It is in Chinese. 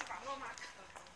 去把罗马看了。